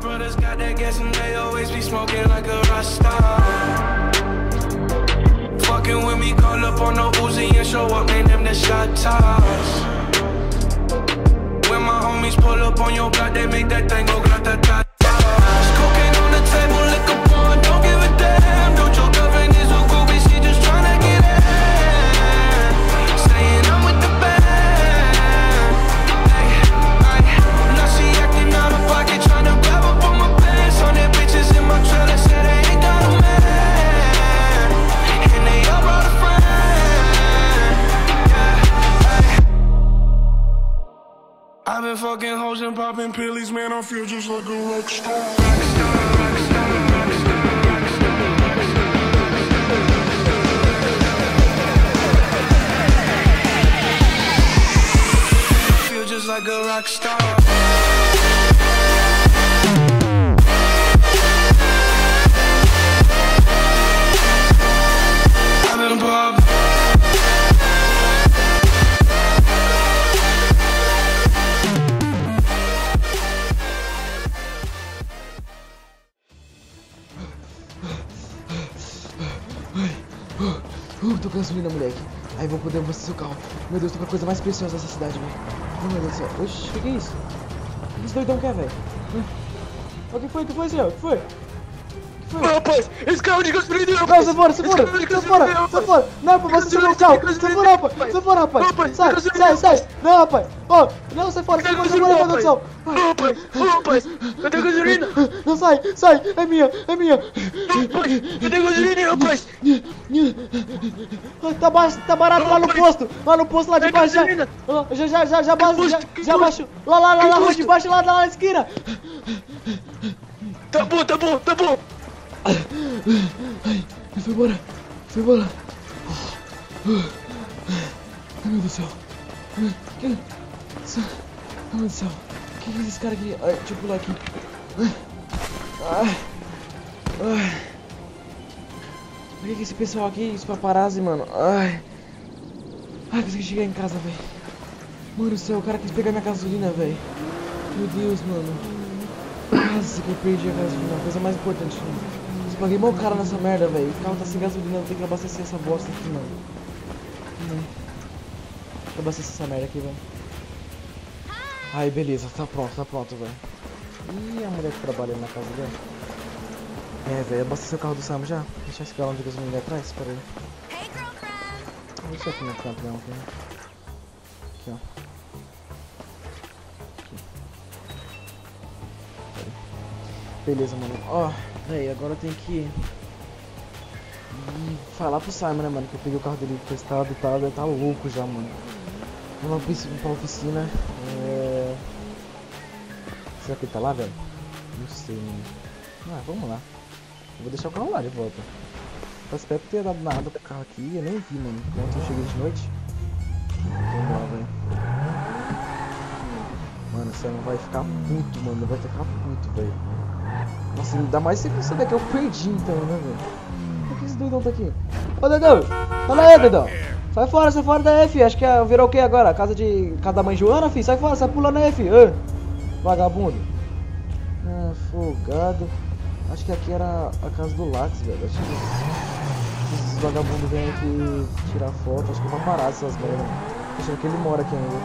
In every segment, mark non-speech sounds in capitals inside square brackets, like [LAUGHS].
brothers got that gas and they always be smoking like a rasta. Fucking with me, call up on the Uzi and show up, man, them the shot toss. When my homies pull up on your block, they make that thing go grata popping man, I feel just like a rock star. Rock star. Just like a rock star tô com gasolina, moleque. Aí vou poder abastecer o carro. Meu Deus, tô com a coisa mais preciosa dessa cidade, velho. Oh, meu Deus do céu. Oxi, o que, que é isso? O que esse doidão quer, velho? Hum. O que foi? O que foi, senhor? O que foi? Rapaz, esse carro de gasolina, Não, rapaz! sai fora, sai fora, sai fora, sai fora. Não, rapaz, você subiu o carro. Sai fora, rapaz, sai fora, rapaz. Sai, sai, sai. Não, rapaz. Ó, não, sai fora, sai fora, sai fora, meu Deus do céu. rapaz? Ô, rapaz, ô, rapaz, cadê a gasolina? Não, sai, sai, é minha, é minha. Rapaz, cadê a gasolina, rapaz? Tá, baixo, tá barato lá no posto, lá no posto lá de baixo. Já, já, já, já, já, baixo, já, já baixo. Lá, lá, lá, lá, posto? de baixo, lá, lá na esquina. Tá bom, tá bom, tá bom! Ai, foi embora, foi embora. Ai, meu Deus do céu. Meu Deus do céu. O que que é esse cara aqui? Ai, deixa eu pular aqui. Ai, ai, ai. O que esse pessoal aqui, esse paparazzi, mano? Ai. Ai, consegui chegar em casa, velho. Mano do céu, o cara quis pegar minha gasolina, velho. Meu Deus, mano. Quase que eu perdi a gasolina, a coisa mais importante. Eu paguei mó cara nessa merda, velho. O carro tá sem gasolina, eu ter que abastecer essa bosta aqui, mano. Deixa eu abastecer essa merda aqui, velho. Aí, beleza, tá pronto, tá pronto, velho. Ih, a mulher que trabalha na casa dele. É, velho, abasteceu o carro do Sam já. Deixa esse galão de gasolina ali atrás, espera aí. Deixa aqui no canto mesmo, aqui. Aqui, ó. Beleza, mano. Ó, véi, agora tem que hum, falar pro Simon, né, mano? Que eu peguei o carro dele emprestado e tal. Ele tá louco já, mano. Vamos lá pra oficina. É... Será que ele tá lá, velho? Não sei, mano. Ah, vamos lá. Vou deixar o carro lá de volta. Eu espero tenha dado nada pro carro aqui. Eu nem vi, mano. Ontem eu cheguei de noite. Vamos lá, velho. Mano, você não vai ficar puto, mano. Vai ficar puto, velho. Nossa, ainda mais se você daqui eu perdi então, né, velho? Por que esse doidão tá aqui? Ô, doidão! Fala aí, doidão! Sai fora, sai fora daí, fi. Acho que é, virou o que agora? Casa de. Casa da mãe Joana, fi. Sai fora, sai pulando fi. Ô, vagabundo. Ah, folgado. Acho que aqui era a casa do Lax, velho. Acho que esses vagabundos vêm aqui tirar foto. Acho que vão parar essas merdas. Achando que ele mora aqui ainda.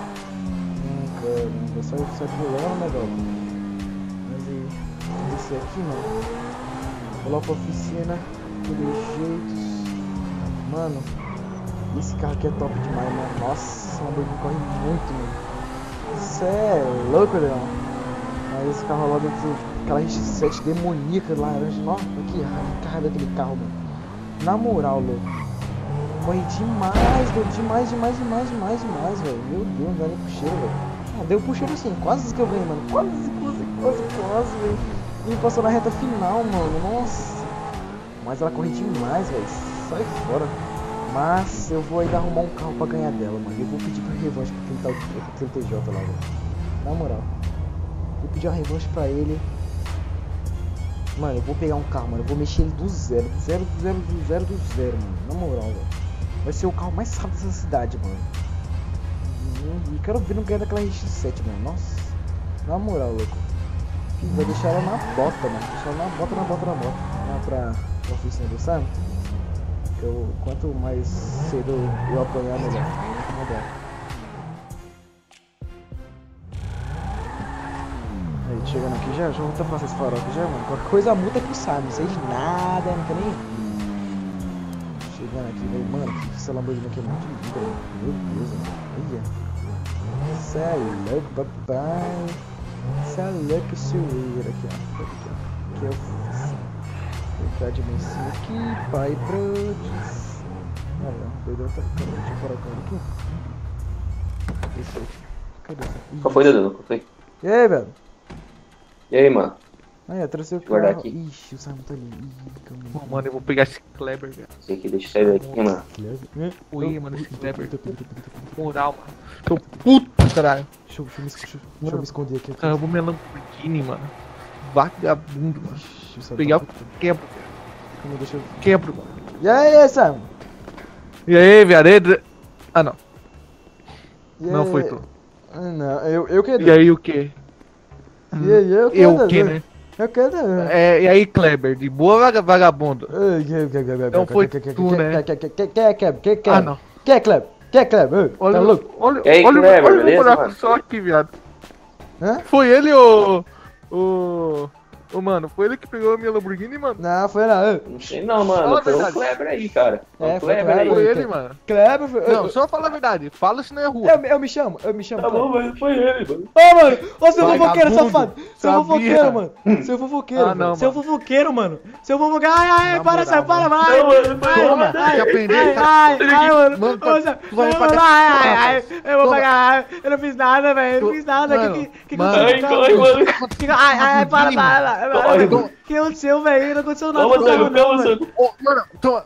Hum, caramba. Sai, sai pulando, né, velho? Mas. Vamos descer aqui, mano. Lá pra oficina. Pelos jeitos. Mano. Esse carro aqui é top demais, mano. Nossa, o Lamborghini corre muito, mano. Isso é louco, Leão. Mas esse carro lá dentro, aquela RX-7 demoníaca laranja. Nossa, que raiva, que raiva daquele carro, mano. Na moral, louco. Corre demais, doido. Demais, demais, demais, demais, demais, velho. Meu Deus, não dá nem pro cheiro, velho. Ah, deu pro cheiro sim. Quase que eu ganhei, mano. Quase, quase, quase, quase, velho. E passou na reta final, mano. Nossa. Mas ela corre demais, velho. Sai fora. Mas eu vou ainda arrumar um carro pra ganhar dela, mano. Eu vou pedir pra revanche pra tal aquele TJ lá, velho. Na moral. Vou pedir uma revanche pra ele. Mano, eu vou pegar um carro, mano. Eu vou mexer ele do zero. Do zero, do zero, do zero, do zero, mano. Na moral, velho. Vai ser o carro mais rápido dessa cidade, mano. E quero ver não ganhar daquela RX-7, mano. Nossa. Na moral, louco. vai deixar ela na bota, mano. Deixar ela na bota, na bota, na bota. Lá pra, oficina do Sam. Que eu, quanto mais cedo eu apanhar, melhor. Melhor. Aí, chegando aqui já, já vou esse farol aqui já, mano. Qualquer coisa multa o Sam, não sei de nada, não quero nem. Chegando aqui, velho, mano, que essa Lamborghini aqui é muito linda. Meu Deus, mano. Olha. Cê é louco, papai. Cê é louco, sueira aqui, ó. Aqui, ó. Aqui é o Vou entrar de mencinho aqui, pai Brodes. Olha, o doidão tá ficando. Deixa eu parar o carro aqui. Isso aí. Cadê essa? Qual foi, Dudu? Qual foi? E aí, velho? E aí, mano? Aí, eu trouxe o eu guardar carro. aqui. Ixi, o Simon tá ali. Ih. Pô, mano, eu vou pegar esse Kleber, velho. Esse aqui, deixa eu sair daqui, mano. Ui, mano, esse Kleber. Moral, mano. Tô puto, caralho. Deixa, eu- deixa, eu me, deixa, eu- deixa eu me esconder aqui. Caramba, minha Lamborghini, mano. Vagabundo, mano. Ixi, o Simon Pegar tá o puto. quebro, Calma, deixa eu... quebro, mano. E aí, Sam? E aí, viado? Aí? Ah, não. E Não aí? foi tu. Ah, Não, eu, eu que... E aí, o quê? E aí, eu. Eu o quê, né? Eu que... É, e aí, Kleber? De boa, vaga- vagabundo? Não foi tu, né? Quem é Kleb? Quem é Kleb? Ah, não. Quem é Kleb? Quem é Kleb? Ô, Olha, Tá louco? olha, E aí, olha, Kleber, olha o beleza, buraco mano? só aqui, viado. Hã? Foi ele, ô... Ô... Ô, mano, foi ele que pegou a minha Lamborghini, mano? Não, foi não. Não sei não, mano. Foi verdade. Kleber aí, cara. É, foi Kleber Kleber. aí. Foi Oi, ele, mano. Kleb foi... Não, só fala a verdade. Fala se não é rua. Eu, eu me chamo, eu me chamo. Tá bom, mas foi ele, mano. Ô, mano, ô seu fofoqueiro, safado. Seu fofoqueiro, mano. Seu fofoqueiro, Ah, mano. não, Seu fofoqueiro, mano. Seu fofoqueiro. Ai, ai, para, sai, para, mano. vai. Não, mano, foi Ai, ai, ai, aprender, ai, cara. ai, ai, mano. Mano, tu vai pagar- ai, ai, Toma. eu vou Toma. pagar. Eu não fiz nada, velho. Eu não fiz nada. mano, Que que. Ai, aconteceu? ai, mano. Ai, ai, para, para. Ai, O que aconteceu, velho? Não aconteceu nada. Calma, com o carro, Sago, não, calma. Ô, mano, toma.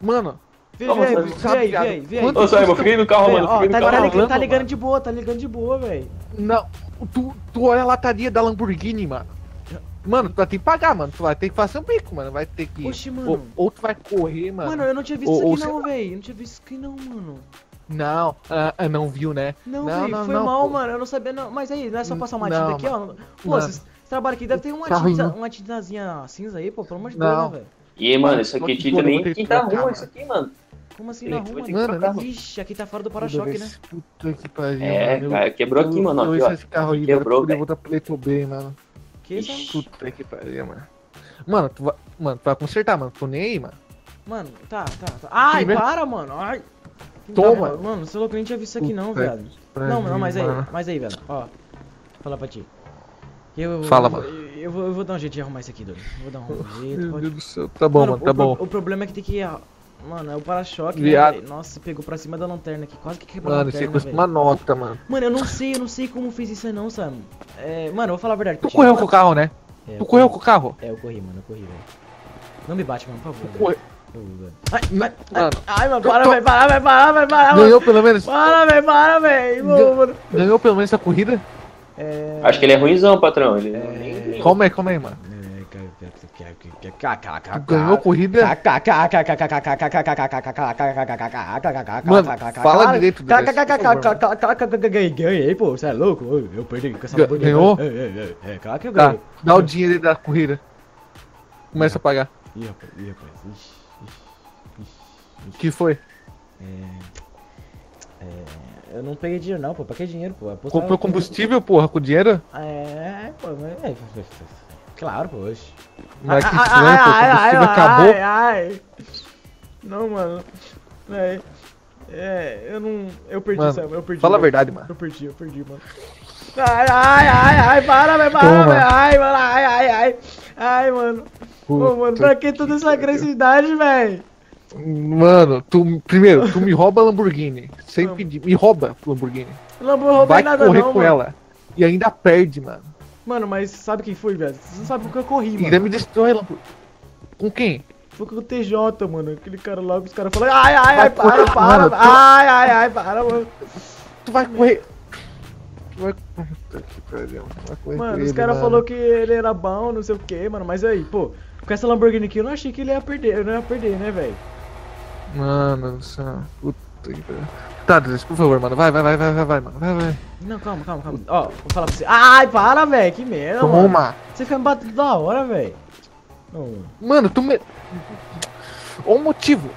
Mano, Vem, vem, vem, Sabe, vem, vem, Ô, Simon, fiquei no carro, Vem, mano. Fiquei no tá, carro. tá ligando de boa, tá ligando de boa, velho. não. Tu, tu olha a lataria da Lamborghini, mano. Mano, tu vai ter que pagar, mano. Tu vai ter que fazer um bico, mano. Vai ter que. Oxi, mano. Ou, ou tu vai correr, mano. Mano, eu não tinha visto Ou- isso aqui não, velho. Eu não tinha visto isso aqui não, mano. Não, ah, ah, não viu, né? Não, Não, não, foi não, mal, pô. mano. Eu não sabia, não. Mas aí, não é só passar uma Não, tinta aqui, ó. Pô, vocês trabalham aqui, deve ter uma, Carro tinta, uma tintazinha cinza aí, pô, pelo amor de Não. Deus, né, velho? E aí, mano, isso aqui que tinta nem tinta rua, mano. isso aqui, mano. Como assim na rua? Mano, não- Ixi, aqui tá fora do para-choque, né? Puta que pariu. É, mano. cara, quebrou aqui, mano, aqui, ó. esse carro aí, Quebrou, velho. Eu velho. vou dar pleito B, mano. Que isso? Puta que pariu, mano. Mano, tu vai, mano, tu vai consertar, mano. Tô nem aí, mano. Mano, tá, tá, tá. Ai, Primeiro- para, mano. Ai. Toma. Tá, mano, você é louco, eu nem tinha visto isso aqui não, velho. Não, não, mas aí, mano. mas aí, velho. Ó, fala pra ti. Eu, Fala, eu, mano. Eu, eu vou, eu vou dar um jeito de arrumar isso aqui. Eu vou dar um jeito. Meu pode- Deus do céu. Tá bom, mano, o tá pro- bom. O problema é que tem que. ah, Mano, é o para-choque, né? Nossa, pegou pra cima da lanterna aqui. Quase que quebrou a Mano, você lanterna, custa velho. uma nota, mano. Mano, eu não sei, eu não sei como fez isso aí não, Sam. É, mano, eu vou falar a verdade. Tu correu com o carro, né? É, Tu eu correu com o carro? É, eu corri, mano, eu corri, velho. Não me bate, mano, por favor. Ai, Mano, ai, mano, para, velho, para, velho, para, velho, para, mano. ganhou pelo menos. Para, velho, para, velho. Ganhou. pelo menos essa corrida? É. Acho que ele é ruimzão, patrão. Ele nem- Calma aí, calma aí, mano. Ganhou a corrida? Mano, fala direito, Ganhei, pô, você é louco? Eu perdi com essa bolinha. ganhou? É, é, é, é, claro que eu Tá, ganhei. dá o dinheiro aí da corrida. Começa a pagar. Ih, rapaz, ih, rapaz. Ixi, ixi, que foi? Eu não peguei dinheiro não, pô. Pra que dinheiro, pô? Apostar- Comprou combustível, porra, com dinheiro? É, pô, mas... é, Claro, pô, hoje. Mas que Ai, estranho, ai, pô, o combustível acabou. Ai, ai. Não, mano. É, é, eu não... Eu perdi, Mano, Sam, eu perdi. Fala a velho. verdade, mano. Eu perdi, eu perdi, mano. Ai, ai, ai, ai, para, velho, para, velho. Ai, mano, ai, ai, ai. Ai, mano. Ô, mano, pra que toda essa agressividade, velho? Mano, tu, primeiro, tu me rouba a Lamborghini. Sem Não. pedir. Me rouba a Lamborghini. Roubar Vai nada correr não, com mano. ela. E ainda perde, mano. Mano, mas sabe quem foi, velho? Você não sabe porque eu corri, E mano. ainda me destrói a Lamborghini. Com quem? Foi com o TJ, mano. Aquele cara lá, os caras falaram, ai, ai, ai, para, correr, para, mano, tu- ai, ai, ai, para, mano. Tu vai correr. Tu vai. Que pariu. Vai correr Mano, os caras falaram que ele era bom, não sei o que, mano. Mas aí, pô, com essa Lamborghini aqui eu não achei que ele ia perder, eu não ia perder, né, velho? Mano do céu. Puta Tá, Deus, por favor, mano. Vai, vai, vai, vai, vai, vai, mano. Vai, vai. Não, calma, calma, calma. Ó, vou falar pra você. Ai, para, velho. Que merda, Tomou mano. uma. Você fica me batendo da hora, velho. Não. Mano, tu me. Olha o motivo.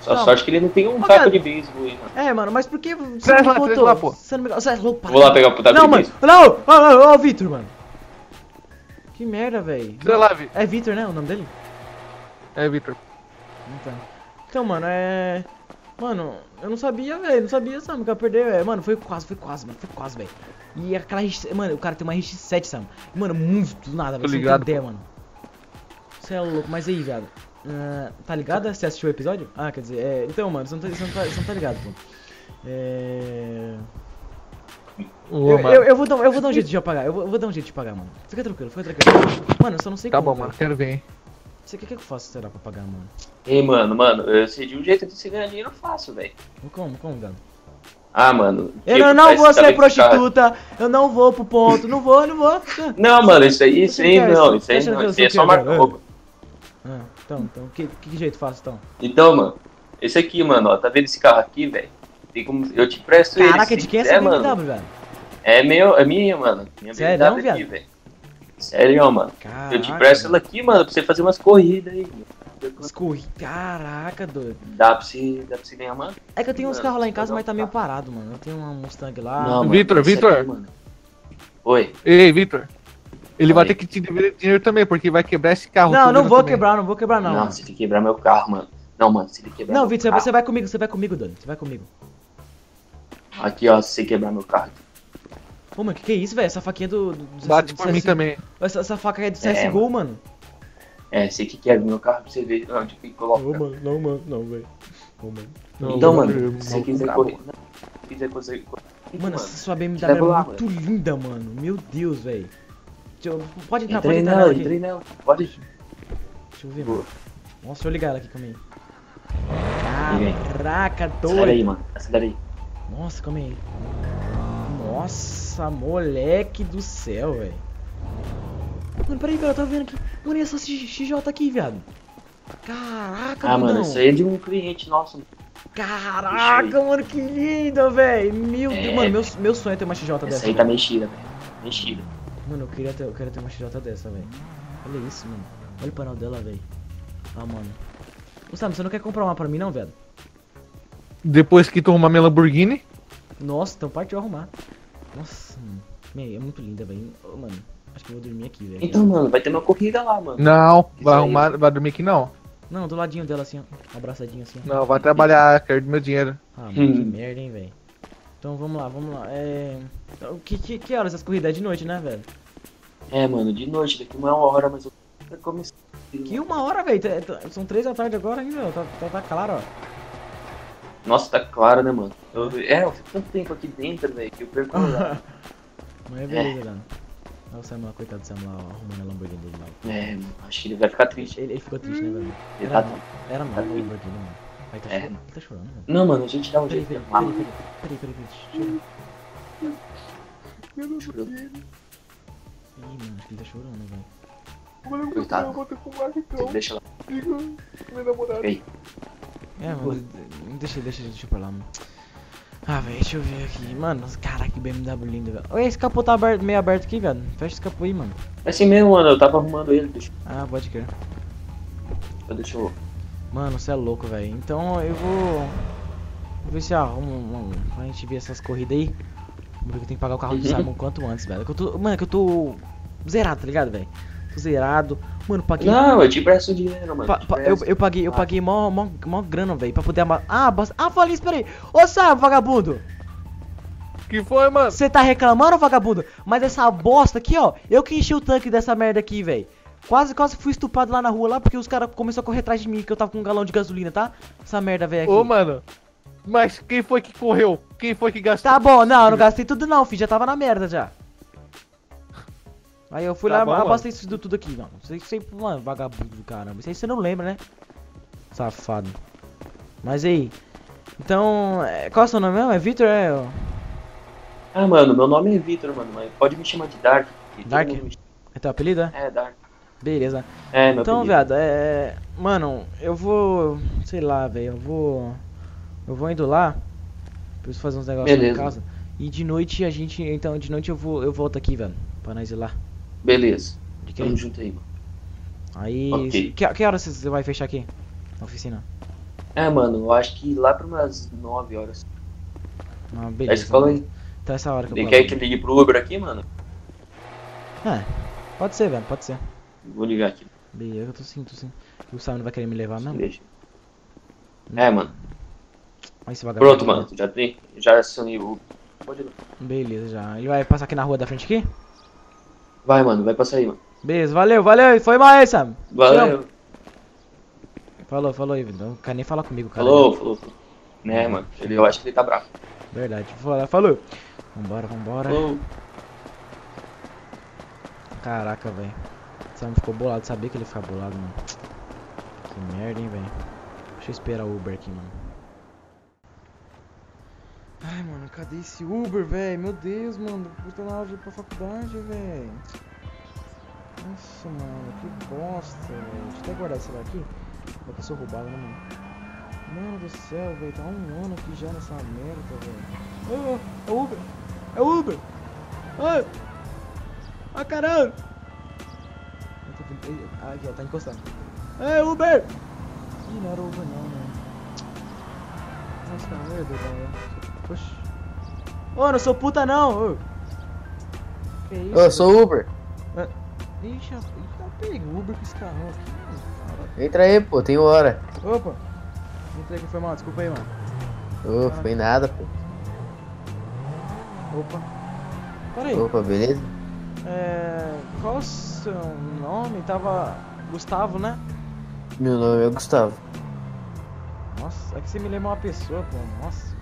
Só Não. sorte que ele não tem um Ô, taco de beisebol aí, mano. É, mano, mas por que você Traz não lá, me traz contou? lá, pô. Você não me... Você é louco. Vou lá pegar o taco Não, de mano. beisebol. Não, ó, ó, ó, o Vitor, mano. Que merda, velho. É Vitor, né, o nome dele? É, Victor. Então, então mano, é... Mano, eu não sabia, velho. Não sabia, sabe, que eu ia perder, velho. Mano, foi quase, foi quase, mano. Foi quase, velho. E aquela RX... Mano, o cara tem uma RX-7, sabe? Mano, muito do nada, velho. Você não tem ideia, mano. Você é louco. Mas aí, viado. ah, tá ligado? Você assistiu o episódio? Ah, quer dizer, é... Então, mano, você não tá, você não tá, você não tá ligado, pô. É... Ô, Eu, eu, eu vou dar, eu vou dar um jeito de apagar. Eu vou, eu vou dar um jeito de pagar, mano. Fica tranquilo, fica tranquilo. Mano, eu só não sei Tá como. bom, mano. Quero ver, hein. Você quer que eu faço, será, pra pagar, mano? Ei, mano, mano, eu sei de um jeito de você ganhar dinheiro fácil, velho. Como, como, velho? Ah, mano. Eu tipo, não, vou que ser cara- prostituta, eu não vou pro ponto, não vou, não vou. Não, mano, isso aí, isso aí não, isso? aí Deixa não, isso aí é que só marca mano. roupa. Ah, então, então, que, que jeito faço, então? Então, mano, esse aqui, mano, ó, tá vendo esse carro aqui, velho? Tem como. Eu te presto ele. Caraca, de quem é essa. BMW, velho? É meu, é minha, mano. Minha Sério, BMW aqui, velho. Sério, mano. Caraca. Eu te presto ela aqui, mano, pra você fazer umas corridas aí. Escorri. Caraca, doido. Dá pra você, dá pra você ganhar, mano? É que eu tenho uns Mano, carros lá em casa, mas tá meio parado, mano. Eu tenho uma Mustang lá. Não, Vitor, Vitor. Oi. Ei, Victor. Ele vai Oi. ter que te dever dinheiro também, porque vai quebrar esse carro. Não, não vou também. quebrar, não vou quebrar, não. Não, mano. tem que quebrar meu carro, mano. Não, mano, tem que quebrar Não, Vitor, você vai comigo, você vai comigo, Dani. Você vai comigo. Aqui, ó, se você quebrar meu carro. Ô, mano, que que é isso, velho? Essa faquinha do. do, do Bate do por mim também. Essa, essa faca é do É, CSGO, mano. É, você que quebra meu carro pra você ver onde que coloca. mano, não, mano, não, velho. Ô, mano. Não, então, mano, mano, se você quiser correr. Não, se quiser correr. Mano, essa sua BMW é muito linda, mano. Meu Deus, velho. Pode entrar, pode Entrei entrar nela, nela aqui. entrei nela. Pode. Deixa eu ver, Boa. mano. Nossa, deixa eu ligar ela aqui calma aí. Caraca, Acelera aí, doido. mano. Acelera aí. Nossa, calma aí. Nossa, moleque do céu, velho. Mano, peraí, velho, eu tô vendo aqui. Mano, e essa XJ aqui, viado? Caraca, Ah, mano, isso aí é de um cliente nosso. Caraca, mano, que linda, velho. Meu Deus, É. mano, meu, meu sonho é ter uma XJ Essa dessa. aí tá mexida, velho. Mexida. Mano, eu queria ter, eu queria ter uma XJ dessa, velho. Olha isso, mano. Olha o painel dela, velho. Ah, mano. Gustavo, você não quer comprar uma pra mim, não, velho? Depois que tu arrumar minha Lamborghini, Nossa, então parte eu arrumar. Nossa, mano. Meu, é muito linda, velho. Ô, mano, acho que eu vou dormir aqui, velho. Então, mano, vai ter uma corrida lá, mano. não, Isso vai aí. arrumar, vai dormir aqui não. Não, do ladinho dela, assim, ó. Abraçadinho, assim, ó. Não, vai trabalhar, quero meu dinheiro. Ah, mano, que Hum. merda, hein, velho. Então, vamos lá, vamos lá. É... Que, que, que horas essa corrida? É de noite, né, velho? É, mano, de noite, daqui uma hora, mas eu. Que uma hora, velho. São três da tarde agora ainda, ó. Tá, tá, tá claro, ó. Nossa, tá claro, né, mano? Eu, é, eu fico tanto tempo aqui dentro, velho, que eu perco horário. [LAUGHS] Mas é beleza, velho. Olha o Samuel, coitado do Samuel, arrumando a Lamborghini dele lá. É, mano, acho que ele vai ficar triste. Ele, ele ficou triste, né, velho? Ele Era, tá... era mal tá a triste. Lamborghini, mano. Aí tá É. chorando. Ele tá chorando, velho. Não, mano, a gente dá um Peraí, jeito de peraí, arrumar. peraí, peraí, peraí, peraí, peraí. Chorou. Ih, mano, acho que ele tá chorando, velho. Coitado. Deixa lá. Ei, É, mano, deixa, deixa, deixa eu pra lá, mano. Ah, velho, deixa eu ver aqui. Mano, caraca, que BMW lindo, velho. Olha, esse capô tá aberto, meio aberto aqui, velho. Fecha esse capô aí, mano. é assim mesmo, mano, eu tava arrumando ele, deixa Ah, pode crer. eu. Deixa eu. Mano, você é louco, velho. Então eu vou. Vou ver se arrumo um, um, pra gente ver essas corridas aí. Vamos ver que eu tenho que pagar o carro do Uhum. Simon quanto antes, velho. Que eu tô. Mano, que eu tô. Zerado, tá ligado, velho? Tô zerado. Mano, paguei. Não, eu te presto o dinheiro, mano. Pa- pa- eu, eu paguei, eu Ah. paguei mó, mó, mó grana, velho, pra poder amar. Ah, basta... ah, falei, espera aí. Ô, Sam, vagabundo! Que foi, mano? Você tá reclamando, vagabundo? Mas essa bosta aqui, ó, eu que enchi o tanque dessa merda aqui, velho. Quase, quase fui estupado lá na rua, lá, porque os caras começaram a correr atrás de mim, que eu tava com um galão de gasolina, tá? Essa merda, velho, aqui. Ô, mano. Mas quem foi que correu? Quem foi que gastou? Tá bom, não, eu não gastei tudo não, filho, já tava na merda já. Aí eu fui Tá lá, bom, mano. abasteci tudo, aqui, não. Você sempre, mano, vagabundo do caramba. Isso aí você não lembra, né? Safado. Mas aí. Então, é, qual é o seu nome mesmo? É Victor? É. Ah, mano, meu nome é Vitor, mano, mas pode me chamar de Dark. Dark? me É teu apelido, é? É, Dark. Beleza. É, meu Então, apelido. viado, é. Mano, eu vou. Sei lá, velho, eu vou. Eu vou indo lá. Preciso fazer uns negócios em casa. E de noite a gente. Então, de noite eu vou eu volto aqui, velho. Pra nós ir lá. Beleza. Tamo junto aí, mano. Aí. Ok. Que, que horas você vai fechar aqui? Na oficina? É, mano, eu acho que lá pra umas 9 horas. Ah, Aí beleza. você falou aí. Então essa hora que eu vou quer que ligue pro Uber aqui, mano? É. Pode ser, velho, pode ser. Vou ligar aqui. Beleza, eu tô sim, tô sim. O Gustavo não vai querer me levar mesmo? Deixa. É, mano. Aí esse vagabundo. Pronto, mano. Já tem. Já acionei o Uber. Pode ir. Beleza, já. Ele vai passar aqui na rua da frente aqui? Vai, mano. Vai passar aí, mano. Beleza, valeu, valeu. Foi mais, Sam. Valeu. Falou, falou aí, não quer nem falar comigo, cara. Falou, falou. falou. Né, mano. Ele, eu acho que ele tá bravo. Verdade. Falou. falou. Vambora, vambora. Falou. Caraca, velho. Sam ficou bolado. Sabia que ele ia ficar bolado, mano. Que merda, hein, velho. Deixa eu esperar o Uber aqui, mano. Ai, mano, cadê esse Uber, velho? Meu Deus, mano. Tô na hora de ir pra faculdade, velho. Nossa, mano, que bosta, velho. Deixa eu até guardar esse celular aqui. Vai sou roubado, né, mano? Mano do céu, velho. Tá um ano aqui já nessa merda, velho. É Uber. É Uber. Ai. Ah, caralho. Eu tô vendo- Ih, Ah, aqui, ó. Tá encostando. É, Uber. Ih, não era Uber, não, mano. Nossa, que merda, velho. Oxi. Ô, não sou puta, não. Ô. Que isso? Eu sou Uber. Ixi, eu já peguei Uber com esse carrão aqui, mano. Entra aí, pô, tem hora. Opa. Entrei aqui, foi mal, desculpa aí, mano. Ô, foi nada, pô. Opa. Pera aí. Opa, beleza? É. Qual o seu nome? Tava. Gustavo, né? Meu nome é Gustavo. Nossa, é que você me lembra uma pessoa, pô. Nossa.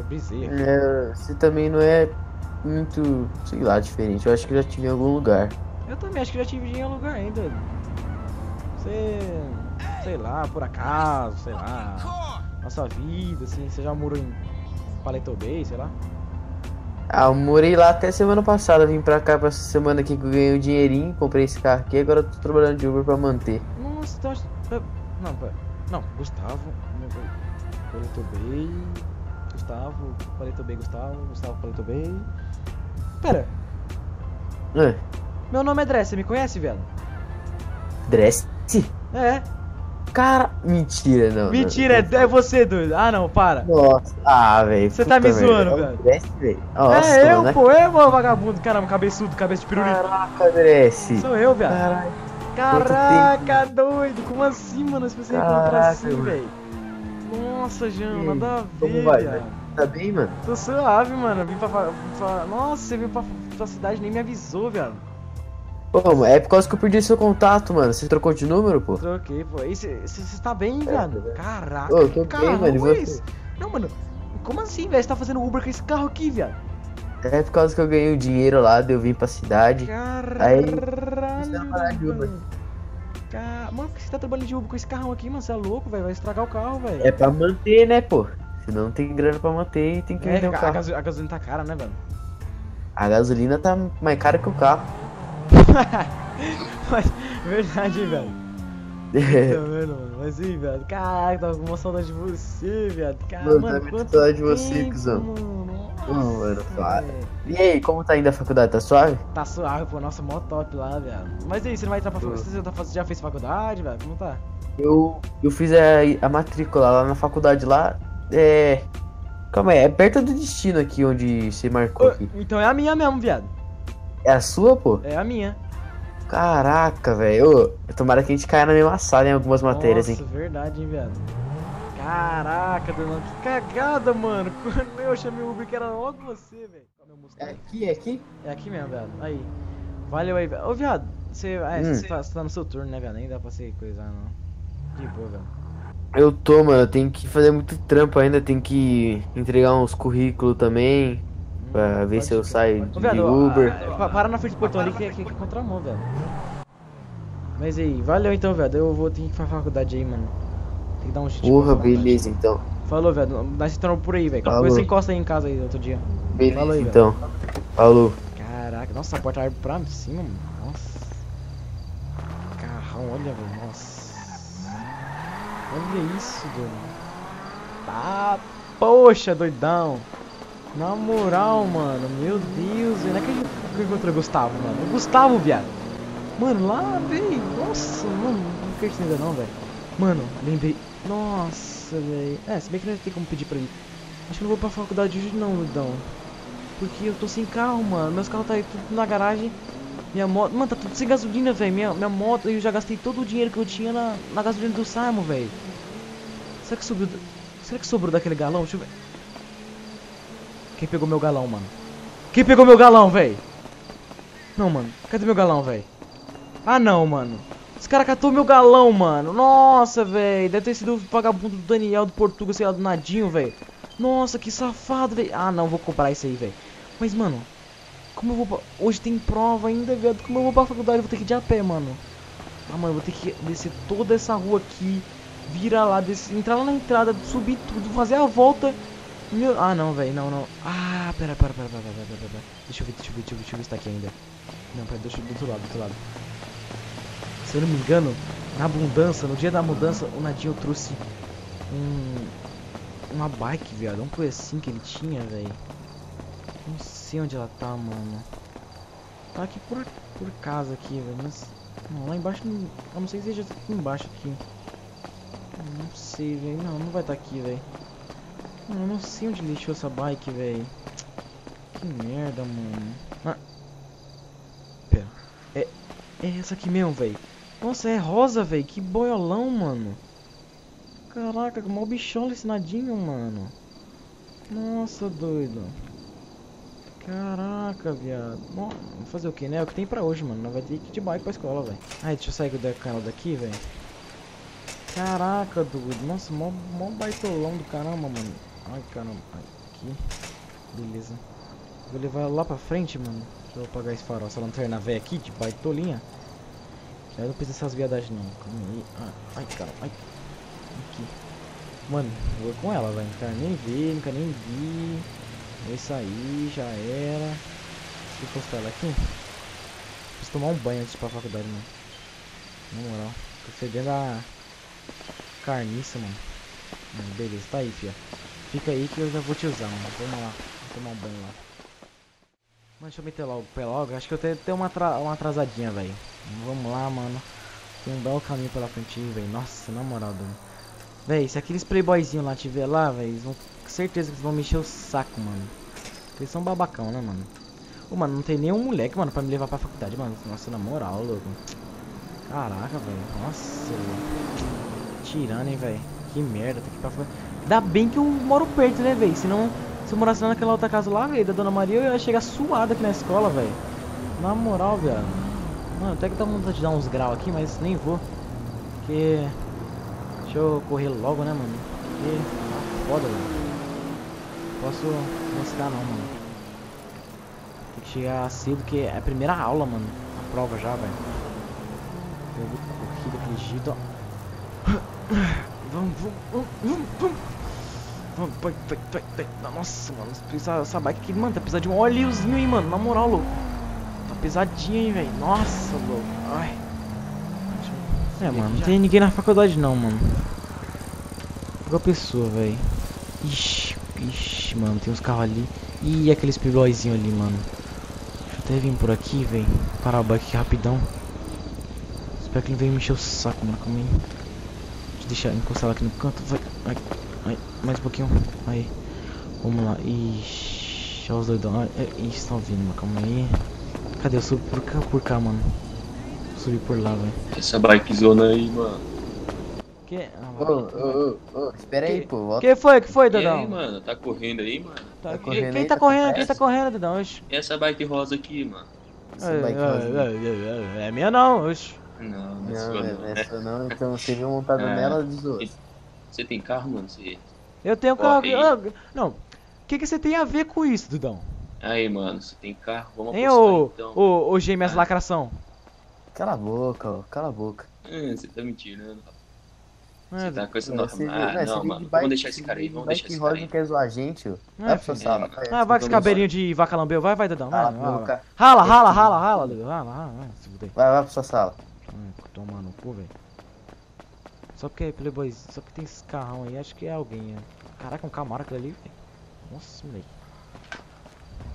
Brisei aqui. É, você também não é muito, sei lá, diferente. Eu acho que já tive em algum lugar. Eu também, acho que já tive em algum lugar ainda. Você. Sei lá, por acaso, sei lá. Na sua vida, assim. Você já morou em Paleto Bay, sei lá? Ah, eu morei lá até semana passada. Vim pra cá pra essa semana aqui que eu ganhei um dinheirinho. Comprei esse carro aqui. Agora eu tô trabalhando de Uber pra manter. Nossa, então. acho- Não, pera. Não, Gustavo. Paleto Bay. Gustavo. Paleto Bay, Gustavo. Gustavo Paleto Bay. Pera, É, meu nome é Dress, você me conhece, velho? Dress? É. Cara, mentira, não. Mentira, não, é, é você, doido. Ah, não, para. Nossa, ah, velho. Você tá me zoando. É velho. Dress, velho. É eu, mano, pô, eu, meu vagabundo. Caramba, cabeçudo, cabeça de pirulito. Caraca, Dress. Sou eu, velho. Caraca, doido. Como assim, mano? Se você encontrar assim, velho. Nossa, Jean, aí, nada a como ver, vai, velho. velho? Tá bem, mano? Tô suave, mano. Vim pra, fa- Nossa, você veio pra, pra cidade nem me avisou, velho. Pô, é por causa que eu perdi seu contato, mano. Você trocou de número, pô? Troquei, pô. Você tá bem, velho? Caraca, Ô, eu tô que bem, mano, é você? Não, mano. Como assim, velho? Você tá fazendo Uber com esse carro aqui, velho? É por causa que eu ganhei o dinheiro lá, eu vim pra cidade. Aí, você vai Caralho, mano. Por que você tá trabalhando de Uber com esse carrão aqui, mano? Você é louco, velho? Vai estragar o carro, velho. É pra manter, né, pô? Senão não tem grana pra manter e tem que É, vender o a, carro. gaso- a gasolina tá cara, né, velho? A gasolina tá mais cara que o carro. [LAUGHS] Mas, verdade, velho. É. [LAUGHS] Tá vendo, mano? Aí, velho. Caraca, tava com uma saudade de você, velho. Mano, mano, muito quanto saudade de você, cuzão. Mano, mano. E aí, como tá indo a faculdade? Tá suave? Tá suave, pô. Nossa, mó top lá, velho. Mas aí, você não vai entrar pra faculdade? Você já, tá já fez faculdade, velho? Como tá? Eu, eu fiz a, a matrícula lá na faculdade lá. É. Calma aí, é perto do destino aqui onde você marcou Ô, aqui. então é a minha mesmo, viado. É a sua, pô? É a minha. Caraca, velho. Ô, Tomara que a gente caia na mesma sala em algumas matérias, Nossa, hein? verdade, hein, viado. Caraca, Danão, que cagada, mano. [LAUGHS] Quando eu chamei o Uber que era logo você, velho. É aqui, é aqui? É aqui mesmo, viado. Aí. Valeu aí, velho. Ô, viado, você, é, Hum. você, tá, você tá no seu turno, né, viado? Nem dá pra você coisar, não. De boa, velho. Eu tô, mano. Eu tenho que fazer muito trampo ainda. Tenho que entregar uns currículos também. Pra ver se eu saio Ô, de Uber. ah, pa- para na frente do portão ali que é, que é contramão, velho. Mas aí, valeu então, velho. Eu vou ter que ir pra faculdade aí, mano. Tem que dar um jeito. Porra, beleza então. Falou, velho. Nós estamos por aí, velho. Qualquer Falou. coisa você encosta aí em casa aí outro dia. Beleza Fala aí, então. Falou. Caraca, nossa, a porta abre pra cima, mano. Nossa. Carrão, olha, velho. Nossa. Olha isso, doido. Tá, poxa, doidão. Na moral, mano, meu Deus. Não é que a gente encontrou o Gustavo, mano. O Gustavo, viado. Mano, lá, velho. Nossa, mano, não acredito ainda não, velho. Mano, lembrei. Nossa, velho. É, se bem que não tem como pedir pra ele. Acho que eu não vou pra faculdade hoje não, doidão. Porque eu tô sem carro, mano. Meus carros tá aí tudo na garagem. Minha moto. Mano, tá tudo sem gasolina, velho. Minha, minha moto, eu já gastei todo o dinheiro que eu tinha na, na gasolina do Simon, velho. Será que sobrou. Será que sobrou daquele galão? Deixa eu ver. Quem pegou meu galão, mano? Quem pegou meu galão, velho? Não, mano. Cadê meu galão, velho? Ah, não, mano. Esse cara catou meu galão, mano. Nossa, velho. Deve ter sido o vagabundo do Daniel, do Portugal, sei lá, do Nadinho, velho. Nossa, que safado, velho. Ah, não, vou comprar isso aí, velho. Mas, mano, como eu vou pra... Hoje tem prova ainda, velho. Como eu vou pra faculdade? Vou ter que ir de a pé, mano. Ah, mano, vou ter que descer toda essa rua aqui. Virar lá, descer, entrar lá na entrada, subir tudo, fazer a volta. Meu... Ah, não, velho. Não, não. Ah, pera, pera, pera, pera, pera, pera, pera. Deixa eu ver, deixa eu ver, deixa eu ver, deixa eu ver se tá aqui ainda. Não, pera, deixa eu do outro lado, do outro lado. Se eu não me engano, na abundância, no dia da mudança, o Nadinho trouxe um uma bike, viado. Um coisa assim que ele tinha, velho. Não sei onde ela tá, mano. Tá aqui por, por casa aqui, velho. Mas. Não, lá embaixo. Não, eu não sei se seja aqui embaixo aqui. Não sei, velho. Não, não vai estar tá aqui, velho. Eu não sei onde ele deixou essa bike, velho. Que merda, mano. Ah. Pera. É. É essa aqui mesmo, velho. Nossa, é rosa, velho. Que boiolão, mano. Caraca, mó bichão esse nadinho, mano. Nossa, doido. Caraca, viado. Bom, fazer o que, né? É o que tem pra hoje, mano. Nós vai ter que ir de bike pra escola, velho. Ai, deixa eu sair do canal daqui, velho. Caraca, doido. Nossa, mó, mó baitolão do caramba, mano. Ai, caramba. Aqui. Beleza. Vou levar ela lá pra frente, mano. Deixa eu apagar esse farol. Essa lanterna velha aqui, de baitolinha. Eu não preciso dessas viadagens, não. Calma aí. Ai, ai, caramba. Ai. Aqui. Mano, vou com ela, velho. Não quero nem ver, não quero nem vir. Isso aí, já era. Deixa eu encostar ela aqui. Preciso tomar um banho antes de ir pra faculdade, mano. Na moral. Tô fedendo a carniça. Mano, beleza, tá aí, fia. Fica aí que eu já vou te usar, mano. Vamos lá. Vou tomar um banho lá. Mano, deixa eu meter logo pé logo. Acho que eu tenho até uma, uma atrasadinha, velho. Vamos lá, mano. Tem um belo caminho pela frente, velho. Nossa, na moral, mano. Véi, se aqueles playboyzinhos lá tiver lá, véi, vão com certeza que eles vão mexer o saco, mano. Porque eles são babacão, né, mano? Ô, mano, não tem nenhum moleque, mano, pra me levar pra faculdade, mano. Nossa, na moral, louco. Caraca, velho. Nossa, louco. Tirando, hein, velho. Que merda, tem que ir pra faculdade. Ainda bem que eu moro perto, né, velho? Senão, se eu morasse lá naquela outra casa lá, velho, da Dona Maria, eu ia chegar suado aqui na escola, velho. Na moral, viado. Mano, até que tá vontade de dar uns graus aqui, mas nem vou. Porque... Deixa eu correr logo, né, mano? Porque tá foda, velho. Posso mostrar não, mano. Tem que chegar cedo, porque é a primeira aula, mano. A prova já, velho. Correr daquele jeito, ó. [CLEARS THROAT] Vamos, vamos, vamos, vamos, vamos. Vamos, vai, vai, vai, vai. Nossa, mano, essa, essa bike aqui, mano, tá precisando de um óleozinho aí, mano. Na moral, louco. Tá pesadinha aí, velho. Nossa, louco. Ai. É, mano, não tem ninguém na faculdade não, mano. Igual pessoa, velho. Ixi, ixi, mano, tem uns carros ali. Ih, aqueles playboyzinhos ali, mano. Deixa eu até vir por aqui, velho. Parar o bike aqui rapidão. Espero que ele venha me encher o saco, mano. Calma aí. Deixa eu encostar ela aqui no canto. Vai, vai, vai. Mais um pouquinho. Aí. Vamos lá. Ixi, olha os doidão. Ah, é, Ixi, estão vindo, mano. Calma aí. Cadê? Eu subo por cá, por cá, mano. Subir por lá, velho. Essa bikezona aí, mano. Que? Ah, Ô, ô, ô, ô, espera aí, pô. Volta. Que foi? Que foi, E Dedão? aí, mano? Tá correndo aí, mano? Tá Tá correndo Quem aí, tá tá correndo? Quem tá correndo. E essa bike rosa aqui, mano? Essa É, bike é, rosinha. é, é, é minha não, oxi. Não, não, Não, é é, não, é sua não, [LAUGHS] então você viu montado É. nela dos outros. Você tem carro, mano? Você... Eu tenho Corre carro. aí. Ah, Não. O que, que você tem a ver com isso, Dudão? Aí, mano, você tem carro? Vamos Hein, apostar, ô, então. ô, ô gêmeas Ah. lacração? Cala a boca, ó, cala a boca. Hum, você tá mentindo, né? Ah, Você tá com esse É, normal. Ah, não, vive mano. de Vamos deixar esse cara aí, vamos deixar esse cara aí. não quer zoar a gente, ó. Ah, Vai pra sala, vai. Ah, vai com esse cabelinho de vaca lambeu, vai, vai, boca. Rala, rala, rala, rala, Dedão. Rala, rala, rala. Vai, vai pra sua sala. Ah, Toma no cu, velho. Só porque é Playboy, só porque tem esse carrão aí, acho que é alguém, ó. Caraca, um Camaro aquele ali, velho. Nossa, moleque.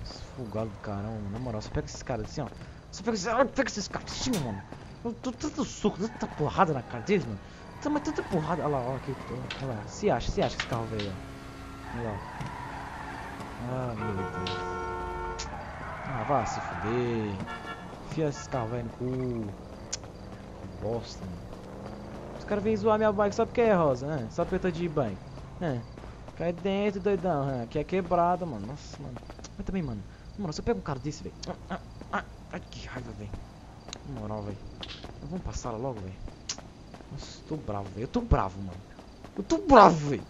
Esse folgado do mano. Na moral, você pega esses caras assim, ó. Você pega esses, pega esses caras assim, mano. Eu tô tanto soco, tanta porrada na cara deles, mano. Tá, tanta porrada. Olha lá, olha aqui. Olha lá. Se acha, se acha esse carro velho. Olha lá. Ah, meu Deus. Ah, vá se fuder. Enfia esses carros velho no cu. Bosta, mano. Os caras vêm zoar minha bike só porque é rosa, né? Só porque eu tô de bike. É. Cai dentro, doidão, né? Que é quebrada, mano. Nossa, mano. Mas também, mano. Mano, se eu pego um cara desse, velho. Ah, ah, ah, que raiva, velho. Na moral, velho. Vamos passar logo, velho. Nossa, tô bravo, velho. Eu tô bravo, mano. Eu tô bravo, velho.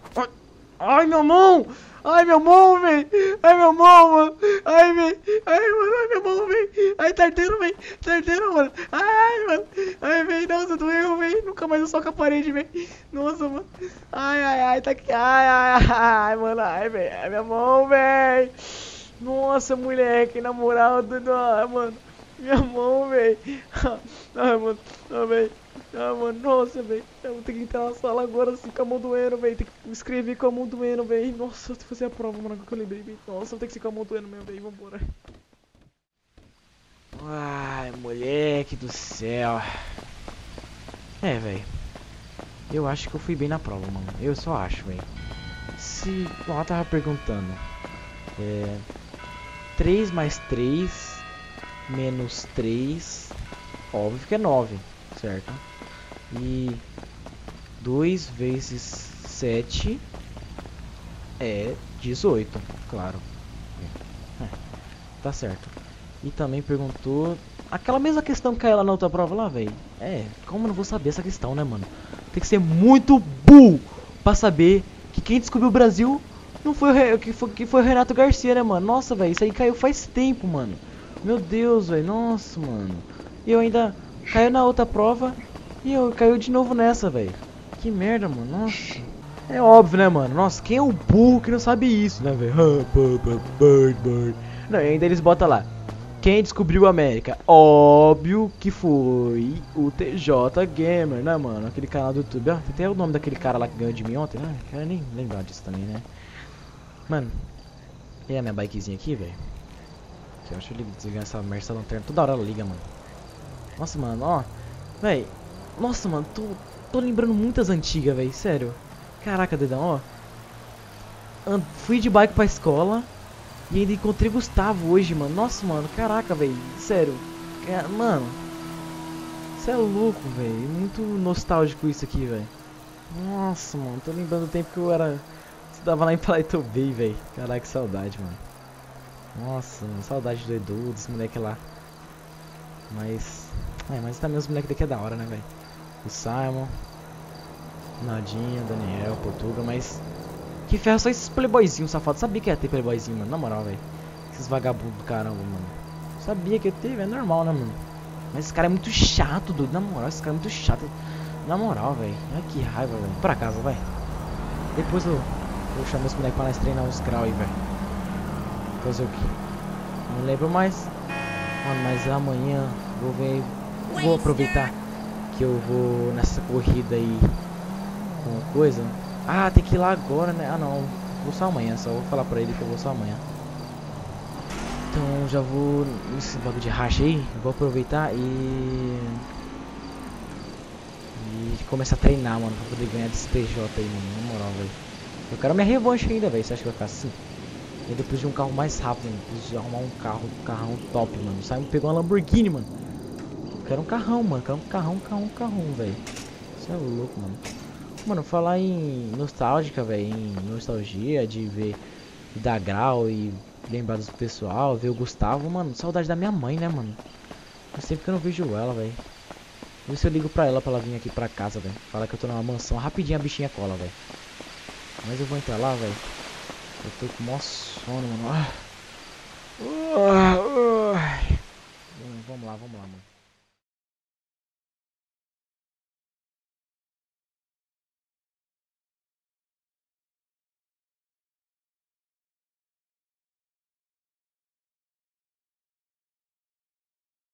Ai, minha mão! Ai, minha mão, velho! Ai, minha mão, mano! Ai, velho! Ai, mano, ai, minha mão, velho! Ai, tarteiro, velho! Tarteiro, mano! Ai, mano! Ai, velho! Nossa, doeu, velho! Nunca mais eu soco a parede, velho! Nossa, mano! Ai, ai, ai, tá aqui! Ai, ai, [LAUGHS] ai, mano! Ai, velho! Ai, minha mão, velho! Nossa, moleque! Na moral, doido! Ai, mano! Minha mão, velho! [LAUGHS] Ai, mano! Ai, velho! Ah, mano, nossa, velho. Eu vou ter que entrar na sala agora assim com a mão doendo, velho. Tem que me inscrever com a mão doendo, velho. Nossa, eu tenho que fazer a prova, mano, que eu lembrei, velho. Nossa, eu vou ter que ser com a mão doendo mesmo, velho. Vambora. Ai, moleque do céu. É, velho. Eu acho que eu fui bem na prova, mano. Eu só acho, velho. Se. Ó, tava perguntando. É. 3 mais 3 menos 3. Óbvio que é 9, certo? E 2 vezes 7 é 18, claro. É, [LAUGHS] tá certo. E também perguntou aquela mesma questão que caiu na outra prova lá, velho. É, como eu não vou saber essa questão, né, mano? Tem que ser muito burro pra saber que quem descobriu o Brasil não foi o, que foi, que foi Renato Garcia, né, mano? Nossa, velho, isso aí caiu faz tempo, mano. Meu Deus, velho, nossa, mano. E eu ainda caiu na outra prova e eu caiu de novo nessa, velho. Que merda, mano. Nossa. É óbvio, né, mano? Nossa, quem é o burro que não sabe isso, né, velho? Ah, Bird, bird. Não, e ainda eles botam lá. Quem descobriu a América? Óbvio que foi o TJ Gamer, né, mano? Aquele canal do YouTube. Ó, tem até o nome daquele cara lá que ganhou de mim ontem, né? Quero nem lembrar disso também, né? Mano, e a minha bikezinha aqui, velho? Que eu acho que desligar essa merda lanterna. Toda hora ela liga, mano. Nossa, mano, ó. Véi. Nossa, mano, tô, tô lembrando muitas antigas, véi. Sério. Caraca, dedão, ó. An- fui de bike pra escola. E ainda encontrei Gustavo hoje, mano. Nossa, mano, caraca, véi. Sério. Ca- Mano. Você é louco, velho. Muito nostálgico isso aqui, velho. Nossa, mano. Tô lembrando do tempo que eu era. Estudava lá em Palaito Bay, velho. Caraca, que saudade, mano. Nossa, mano, saudade do Edu, desse moleque lá. Mas. É, mas também os moleques daqui é da hora, né, velho? O Simon, Nadinha, Daniel, o Portuga, mas. Que ferro só esses playboyzinhos safados. Sabia que ia ter playboyzinho, mano, na moral, velho. Esses vagabundos do caramba, mano. Sabia que ia ter, é normal, né, mano? Mas esse cara é muito chato, doido. Na moral, esse cara é muito chato. Na moral, velho. Ai, que raiva, velho. Pra casa, vai. Depois eu, eu chamo os moleques pra nós treinar uns grau aí, velho. Fazer o quê? Não lembro mais. Mano, mas amanhã vou ver. Vou aproveitar que eu vou nessa corrida aí com coisa. Ah, tem que ir lá agora, né? Ah não, vou só amanhã, só vou falar pra ele que eu vou só amanhã. Então já vou nesse bagulho de racha aí, vou aproveitar e. E começar a treinar, mano, pra poder ganhar desse TJ aí, mano, na moral, velho. Eu quero minha revanche ainda, velho. Você acha que vai ficar assim? E depois de um carro mais rápido, mano. Preciso arrumar um carro, um top, mano. Sai pegou uma Lamborghini, mano. Quero um carrão, mano. Quero um carrão, carrão, carrão, velho. Você é louco, mano. Mano, falar em nostálgica, velho. Em nostalgia de ver dar grau e lembrar do pessoal, ver o Gustavo, mano. Saudade da minha mãe, né, mano? Faz tempo que eu não vejo ela, velho. Vê se eu ligo pra ela pra ela vir aqui pra casa, velho. Fala que eu tô numa mansão. Rapidinho a bichinha cola, velho. Mas eu vou entrar lá, velho. Eu tô com o maior sono, mano. Ah. Ah. Hum, Vamos lá, vamos lá, mano.